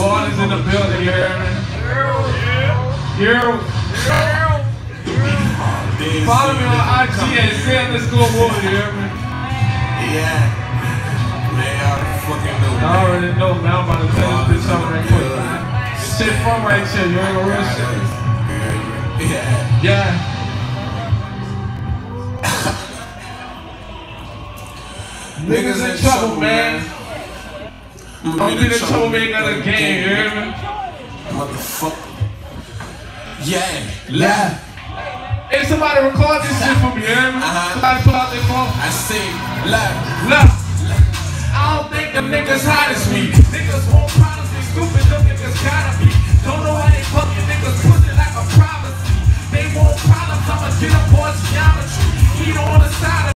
Lord is in the building, here. hear me? Follow me on IG at Sam Let's Go War, you? Yeah. Man, I fucking know. I already know, man. I'm about to tell this bitch out right quick. Shit from right here, you ain't real shit. Yeah. Yeah. Niggas in trouble, man. Don't be the the game, you hear me? Motherfucker. Yeah. Yeah. Hey, somebody record this shit for me, you hear me? Uh-huh. Somebody pull out their phone. I say, love. Look. I don't think them niggas hot as me. Niggas won't